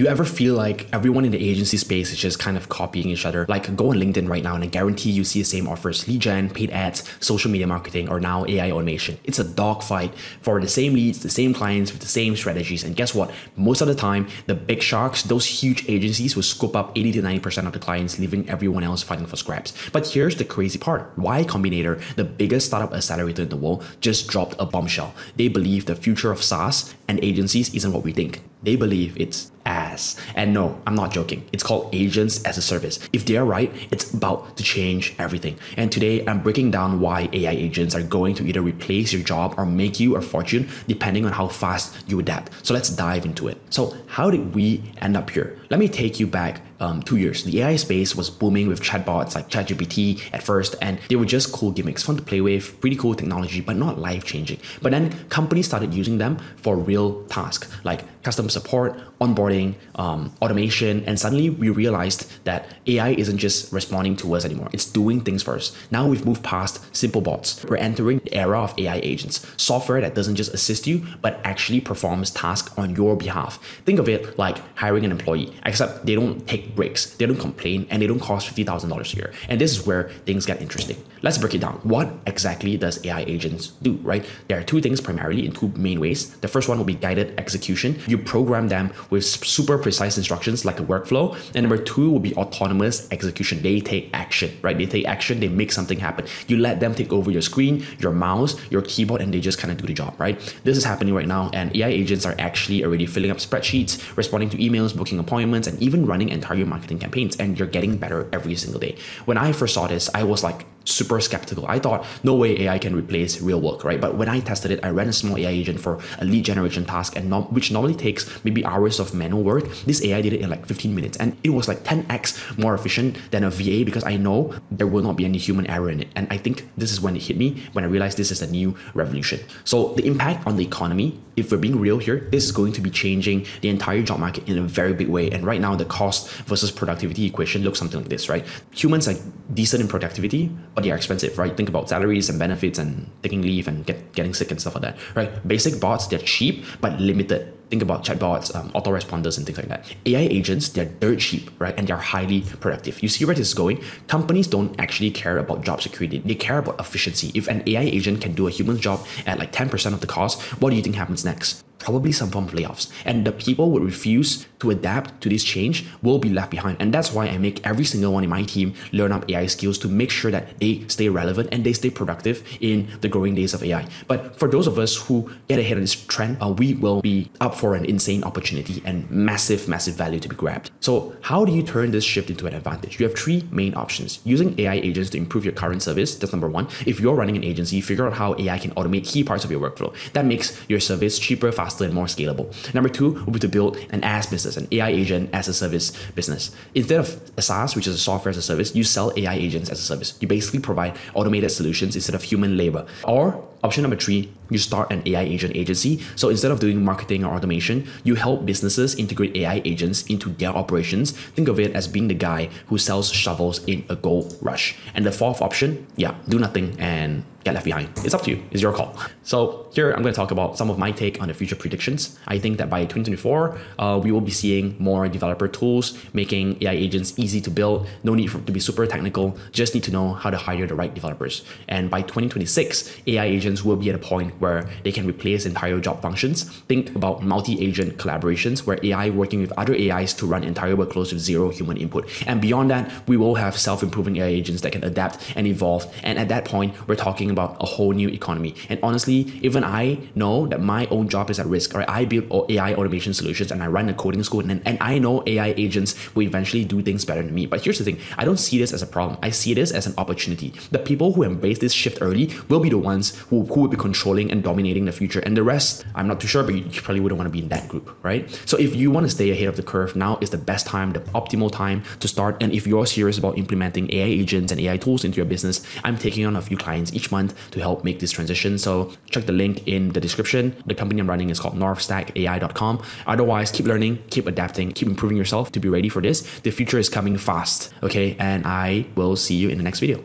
You ever feel like everyone in the agency space is just kind of copying each other? Like go on LinkedIn right now and I guarantee you see the same offers lead gen, paid ads, social media marketing, or now AI automation. It's a dogfight for the same leads, the same clients with the same strategies. And guess what? Most of the time, the big sharks, those huge agencies will scoop up 80 to 90% of the clients, leaving everyone else fighting for scraps. But here's the crazy part. Y Combinator, the biggest startup accelerator in the world, just dropped a bombshell. They believe the future of SaaS and agencies isn't what we think. They believe it's AaaS. And no, I'm not joking. It's called agents as a service. If they're right, it's about to change everything. And today I'm breaking down why AI agents are going to either replace your job or make you a fortune depending on how fast you adapt. So let's dive into it. So, how did we end up here? Let me take you back um, two years. The AI space was booming with chatbots like ChatGPT at first, and they were just cool gimmicks, fun to play with, pretty cool technology, but not life changing. But then companies started using them for real tasks like customer support, onboarding, um, automation, and suddenly we realized that AI isn't just responding to us anymore, it's doing things for us. Now we've moved past simple bots. We're entering the era of AI agents, software that doesn't just assist you, but actually performs tasks on your behalf. Think of it like hiring an employee, except they don't take breaks, they don't complain, and they don't cost $50,000 a year. And this is where things get interesting. Let's break it down. What exactly does AI agents do, right? There are two things primarily in two main ways. The first one will be guided execution. You program them with super precise instructions like a workflow. And number two will be autonomous execution. They take action, right? They take action, they make something happen. You let them take over your screen, your mouse, your keyboard, and they just kind of do the job, right? This is happening right now, and AI agents are actually already filling up spreadsheets, responding to emails, booking appointments, and even running entire marketing campaigns. And you're getting better every single day. When I first saw this, I was like, super skeptical. I thought no way AI can replace real work, right? But when I tested it, I ran a small AI agent for a lead generation task, and which normally takes maybe hours of manual work. This AI did it in like 15 minutes, and it was like 10x more efficient than a VA because I know there will not be any human error in it. And I think this is when it hit me when I realized this is a new revolution. So the impact on the economy, if we're being real here, this is going to be changing the entire job market in a very big way. And right now, the cost versus productivity equation looks something like this, right? Humans are decent in productivity, but they are expensive, right? Think about salaries and benefits and taking leave and get, getting sick and stuff like that, right? Basic bots, they're cheap, but limited. Think about chatbots, um, autoresponders, and things like that. AI agents, they're dirt cheap, right? And they're highly productive. You see where this is going? Companies don't actually care about job security. They care about efficiency. If an AI agent can do a human job at like 10% of the cost, what do you think happens next? probably some form of layoffs. And the people who refuse to adapt to this change will be left behind. And that's why I make every single one in my team learn up AI skills to make sure that they stay relevant and they stay productive in the growing days of AI. But for those of us who get ahead of this trend, uh, we will be up for an insane opportunity and massive, massive value to be grabbed. So how do you turn this shift into an advantage? You have three main options. Using AI agents to improve your current service, that's number one. If you're running an agency, figure out how AI can automate key parts of your workflow. That makes your service cheaper, faster, and more scalable. Number two would be to build an AaaS business, an AI agent as a service business. Instead of a SaaS, which is a software as a service, you sell AI agents as a service. You basically provide automated solutions instead of human labor. Or option number three, you start an AI agent agency. So instead of doing marketing or automation, you help businesses integrate AI agents into their operations. Think of it as being the guy who sells shovels in a gold rush. And the fourth option, yeah, do nothing and get left behind. It's up to you. It's your call. So here I'm going to talk about some of my take on the future predictions. I think that by 2024, uh, we will be seeing more developer tools, making AI agents easy to build. No need for to be super technical. Just need to know how to hire the right developers. And by 2026, AI agents will be at a point where they can replace entire job functions. Think about multi-agent collaborations where AI working with other AIs to run entire workflows with zero human input. And beyond that, we will have self-improving AI agents that can adapt and evolve. And at that point, we're talking talking about a whole new economy. And honestly, even I know that my own job is at risk. Right? I build AI automation solutions and I run a coding school, and, and I know AI agents will eventually do things better than me. But here's the thing: I don't see this as a problem. I see this as an opportunity. The people who embrace this shift early will be the ones who, who will be controlling and dominating the future. And the rest, I'm not too sure, but you probably wouldn't want to be in that group, right? So if you want to stay ahead of the curve, now is the best time, the optimal time to start. And if you're serious about implementing AI agents and AI tools into your business, I'm taking on a few clients each month to help make this transition. So check the link in the description. The company I'm running is called northstackai.com. Otherwise, keep learning, keep adapting, keep improving yourself to be ready for this. The future is coming fast. Okay. And I will see you in the next video.